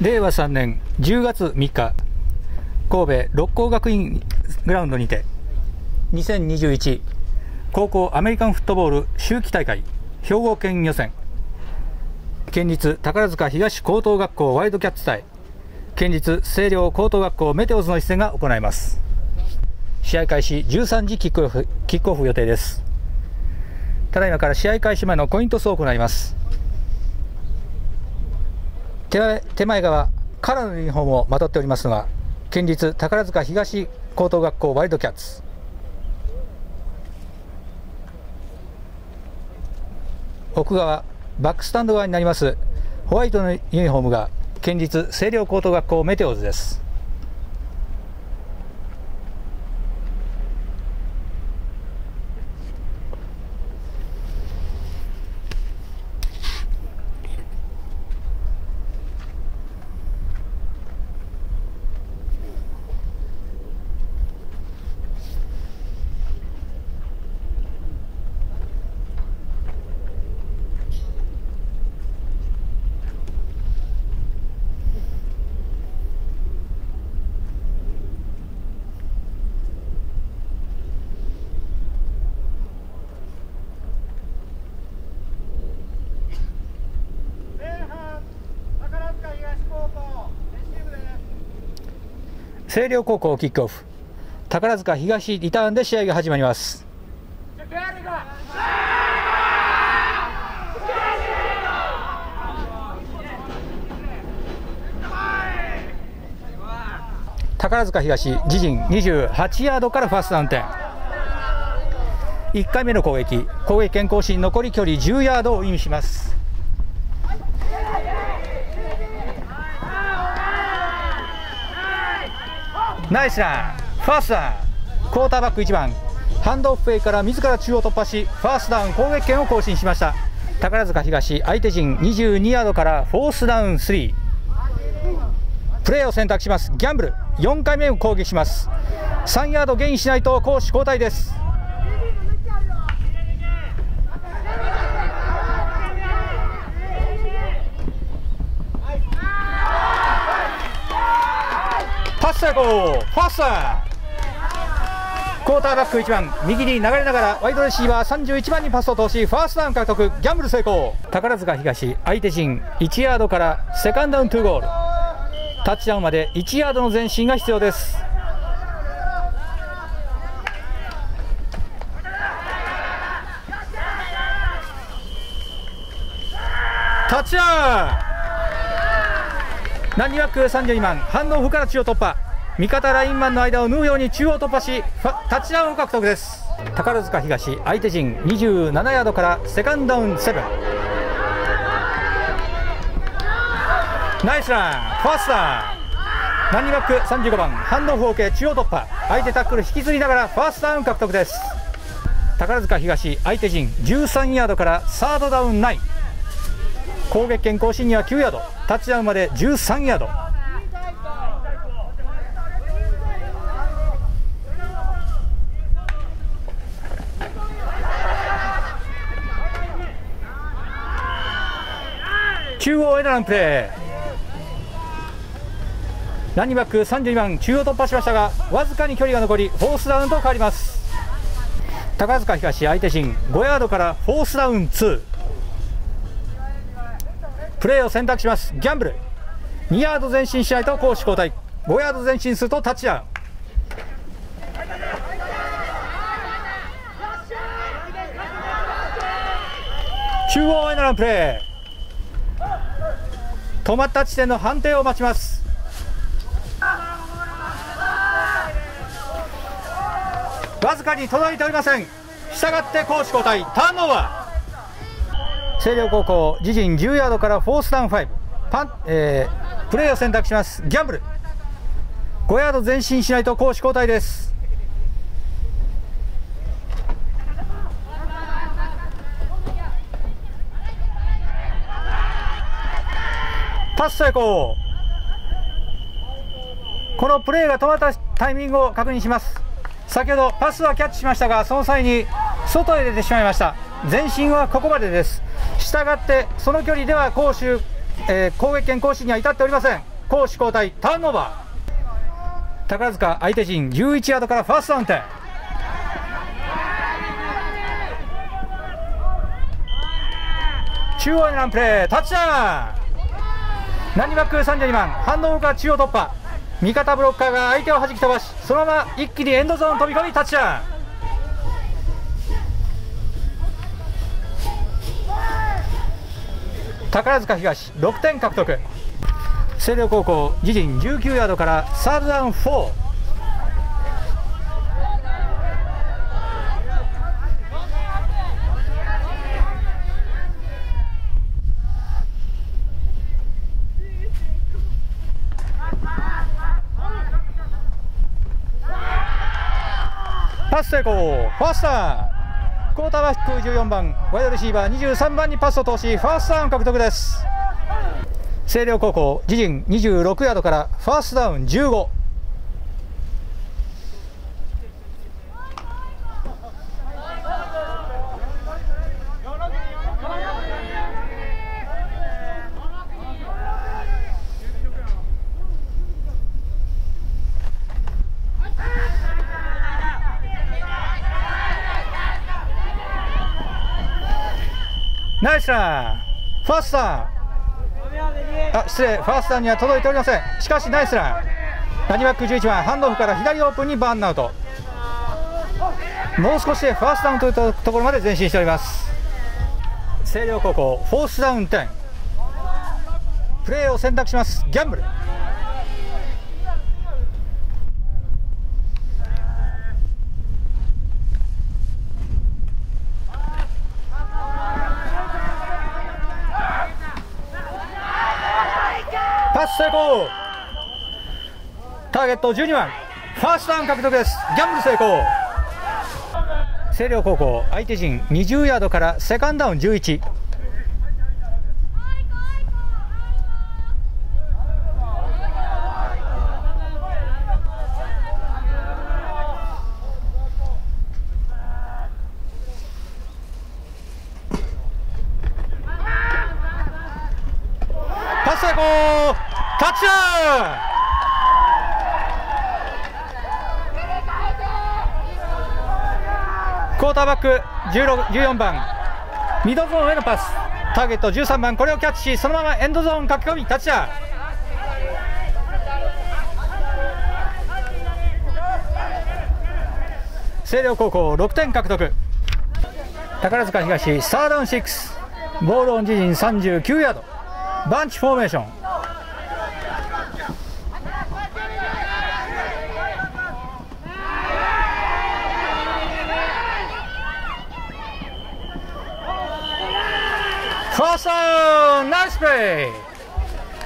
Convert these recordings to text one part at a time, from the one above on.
令和3年10月3日神戸六甲学院グラウンドにて2021高校アメリカンフットボール秋季大会兵庫県予選。県立宝塚東高等学校ワイドキャッツ対県立星稜高等学校メテオズの一戦が行います。試合開始13時キックオフキックオフ予定です。ただいまから試合開始前のコイントスを行います。手手前側カラーのユニフォームをまとっておりますのが県立宝塚東高等学校ワイルドキャッツ。奥側バックスタンド側になりますホワイトのユニフォームが県立星稜高等学校メテオズです。星稜高校キックオフ。宝塚東リターンで試合が始まります。宝塚東自陣28ヤードからファーストダウン点1回目の攻撃。攻撃権更新残り距離10ヤードを意味します。ナイスラン。ファーストダウン。クォーターバック1番。ハンドオフェイから自ら中央突破しファーストダウン攻撃権を更新しました。宝塚東相手陣22ヤードからフォースダウン3プレーを選択します。ギャンブル。4回目を攻撃します。3ヤードゲインしないと攻守交代です。パス成功ファースト。クォーターバック1番右に流れながらワイドレシーバー31番にパスを通しファーストダウン獲得ギャンブル成功。宝塚東相手陣1ヤードからセカンドダウン2ゴール。タッチダウンまで1ヤードの前進が必要です。タッチダウン。ランニバック32番。ハンドオフから中央突破。味方ラインマンの間を縫うように中央突破しタッチダウンを獲得です。宝塚東相手陣27ヤードからセカンドダウン7ナイスランファーストダウンランニバック35番ハンドオフを受け中央突破。相手タックル引きずりながらファーストダウン獲得です。宝塚東相手陣13ヤードからサードダウン9攻撃権更新には9ヤード。タッチダウンまで13ヤード。中央エランプレーランニバック32番中央突破しましたがわずかに距離が残りフォースダウンと変わります。高塚東相手陣5ヤードからフォースダウン2プレーを選択します。ギャンブル。2ヤード前進しないと攻守交代。5ヤード前進するとタッチダウン。中央へのランプレー止まった地点の判定を待ちます。わずかに届いておりません。したがって攻守交代。ターンオーバー。星稜高校自陣10ヤードからフォースダウン5パン、えー、プレーを選択します。ギャンブル。5ヤード前進しないと攻守交代です。パス成功このプレーが止まったタイミングを確認します。先ほどパスはキャッチしましたがその際に外へ出てしまいました。前進はここまでです。したがってその距離では攻守えー、攻撃権行使には至っておりません。攻守交代ターンオーバー。宝塚相手陣11ヤードからファーストダウン点中央へのランプレータッチダウン。何バック32番反応が中央突破。味方ブロッカーが相手を弾き飛ばしそのまま一気にエンドゾーン飛び込みタッチダウン。宝塚東6点獲得。星稜高校自陣19ヤードからサードダウン4パス成功ファースタークォーターバック14番。ワイドレシーバー23番にパスを通しファーストダウン獲得です。星稜高校自陣26ヤードからファーストダウン15ナイスランファーストダウンあ失礼。ファーストダウンには届いておりません。しかしナイスランラニバック11番ハンドオフから左オープンにバーンアウト。もう少しでファーストダウンというところまで前進しております。星稜高校フォースダウン10プレーを選択します。ギャンブル。ス成功。ターゲット12番ファーストダウン獲得です。ギャンブル成功。星稜高校相手陣20ヤードからセカンドダウン11パス成功タッチダウンクォーターバック14番ミドゾーンへのパス。ターゲット13番これをキャッチしそのままエンドゾーン書き込みタッチダウン星稜高校6点獲得。宝塚東サーダウン6ボールオン自陣39ヤード。バンチフォーメーション。ファーストナイスプレー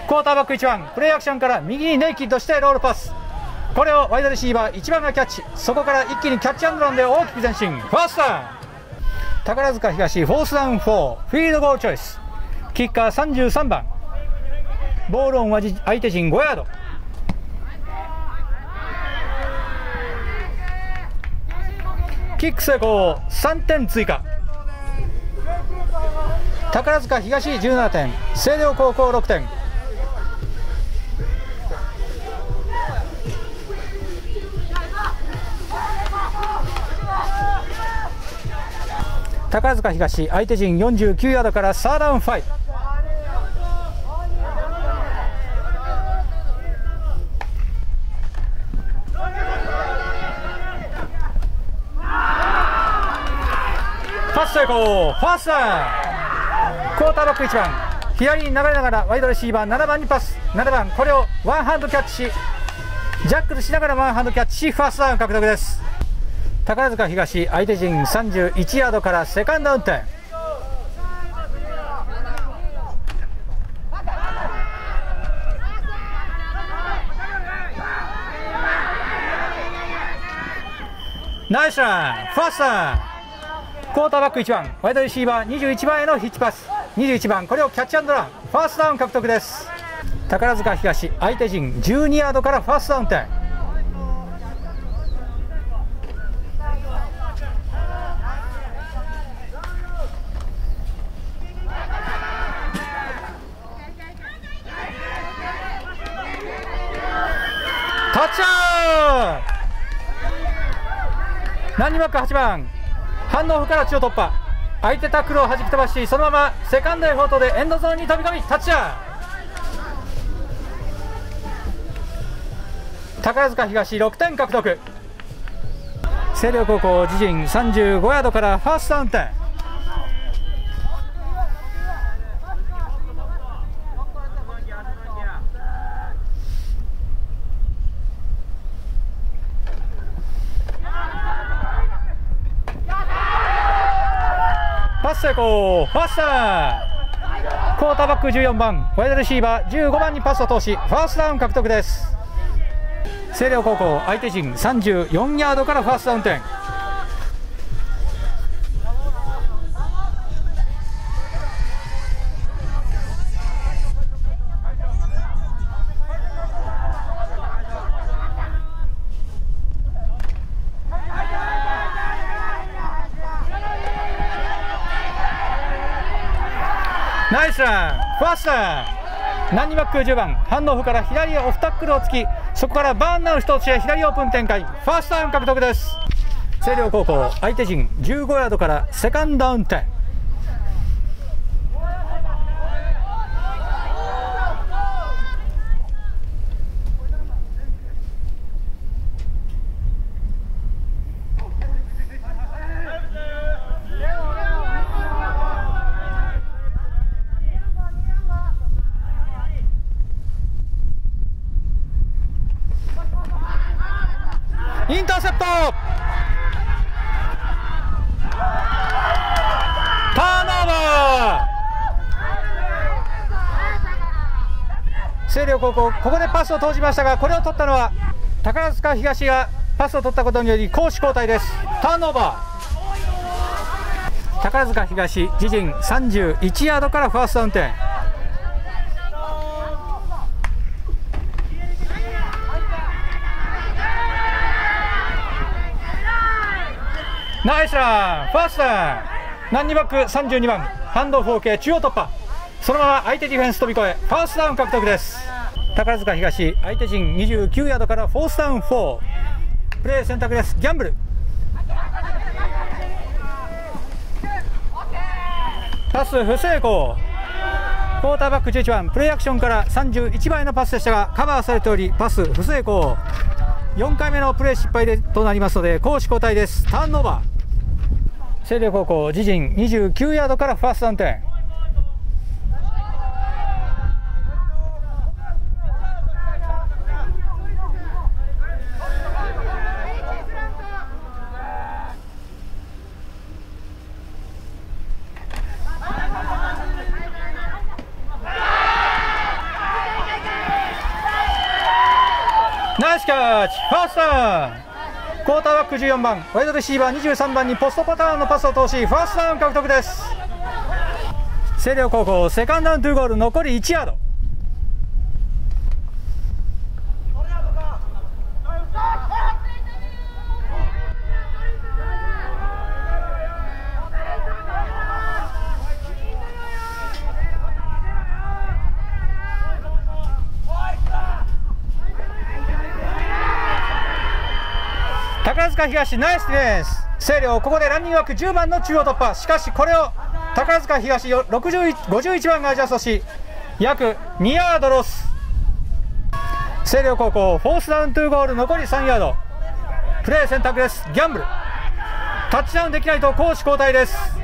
クォーターバック1番。プレーアクションから右にネイキッドしてロールパス。これをワイドレシーバー1番がキャッチ。そこから一気にキャッチアンドランで大きく前進。ファーストダウン。宝塚東フォースダウン4フィールドゴールチョイス。キッカー33番。ボールオンは相手陣5ヤード。キック成功。3点追加。宝塚東17点星稜高校6点宝塚東相手陣49ヤードからサーダウン5パス成功ファーストクォーターバック1番左に流れながらワイドレシーバー7番にパス。7番これをワンハンドキャッチ。しジャックルしながらワンハンドキャッチ。しファーストダウン獲得です。宝塚東相手陣31ヤードからセカンドダウン点ナイスランファーストダウンクォーターバック1番ワイドレシーバー21番へのヒッチパス。21番これをキャッチアンドラン。ファーストダウン獲得です。宝塚東相手陣12ヤードからファーストダウン点。タッチアウ何にもかク8番。反応から血を突破。相手タックルを弾き飛ばしそのままセカンドへフォートでエンドゾーンに飛び込みタッチアウ宝塚東6点獲得。星稜高校自陣35ヤードからファーストダウン。点成功。ファースタークォーターバック14番。ワイドレシーバー。15番にパスを通しファーストダウン獲得です。星稜高校相手陣34ヤードからファーストダウン点ナイスランファーストランラン何にバック10番ハンドオフから左オフタックルを突きそこからバーンナウ一つへ左オープン展開ファーストダウン獲得です星稜高校相手陣15ヤードからセカンドダウン点ト。ターンオーバー星稜高校ここでパスを投じましたがこれを取ったのは宝塚東がパスを取ったことにより攻守交代です。ターンオーバー宝塚東自陣31ヤードからファーストダウン点ナイスランファーストダウン何にバック32番ハンドオフ OK 中央突破。そのまま相手ディフェンス飛び越えファーストダウン獲得です。宝塚東相手陣29ヤードからフォースダウン4プレー選択です。ギャンブル。パス不成功。クォーターバック11番プレーアクションから31番へのパスでしたがカバーされておりパス不成功。4回目のプレー失敗でとなりますので攻守交代です。ターンオーバー。星稜高校自陣29ヤードからファーストダウン点。ナイスキャッチ！ファーストダウン。クォーターバック14番ワイドレシーバー23番にポストパターンのパスを通しファーストダウン獲得です。星稜高校セカンドダウン2ゴール残り1ヤード。宝塚東ナイスです。星稜ここでランニング枠10番の中央突破。しかしこれを宝塚東51番がアジャストし約2ヤードロス。星稜高校フォースダウン2ゴール残り3ヤード。プレー選択です。ギャンブル。タッチダウンできないと攻守交代です。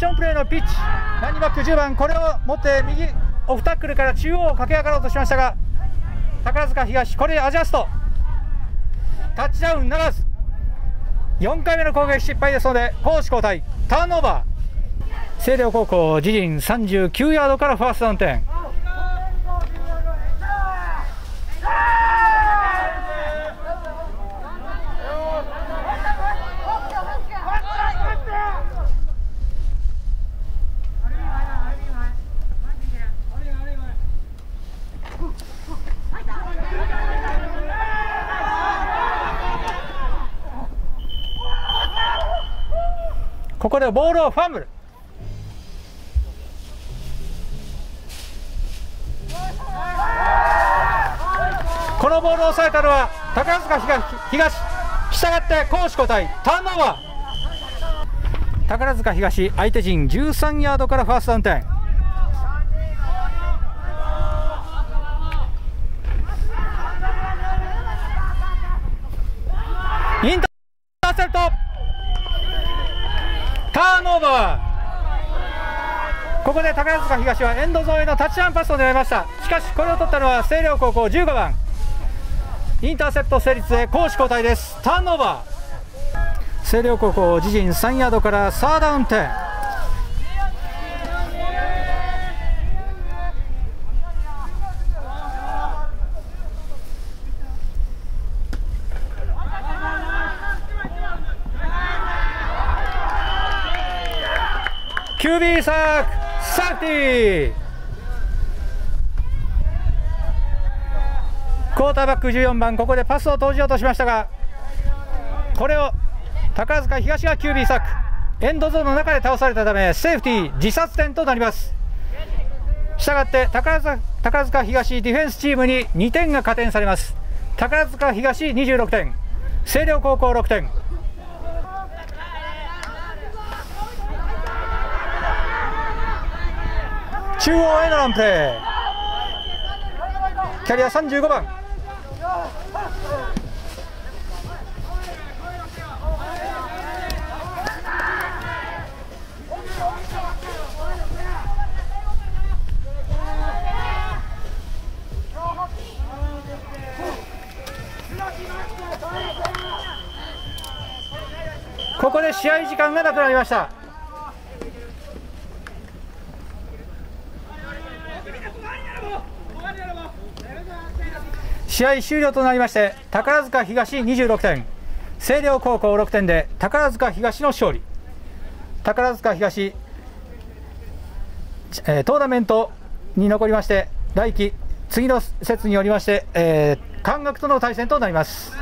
ションプレーのピッチ。ランニバック10番。これを持って右オフタックルから中央を駆け上がろうとしましたが宝塚東これでアジャスト。タッチダウンならず。4回目の攻撃失敗ですので攻守交代。ターンオーバー。星稜高校自陣39ヤードからファーストダウン。ここでボールをファンブル。このボールを抑えたのは宝塚東。したがって攻守交代。ターンオーバー宝塚東。相手陣13ヤードからファーストダウン。インターセプト。ターンオーバー。ここで宝塚東はエンド沿いのタッチアンパスを狙いました。しかしこれを取ったのは星稜高校15番。インターセプト成立へ攻守交代です。ターンオーバー。星稜高校自陣3ヤードからサーダウンテン。ューサークサーティークォーターバック14番ここでパスを投じようとしましたがこれを宝塚東が QB サック。エンドゾーンの中で倒されたためセーフティー自殺点となります。したがって宝塚宝塚東ディフェンスチームに2点が加点されます。宝塚東26点星稜高校6点。中央へのランプキャリア35番。ここで試合時間がなくなりました。試合終了となりまして宝塚東26点星稜高校6点で宝塚東の勝利宝塚東、えー、トーナメントに残りまして来季次の節によりまして、えー、関学との対戦となります。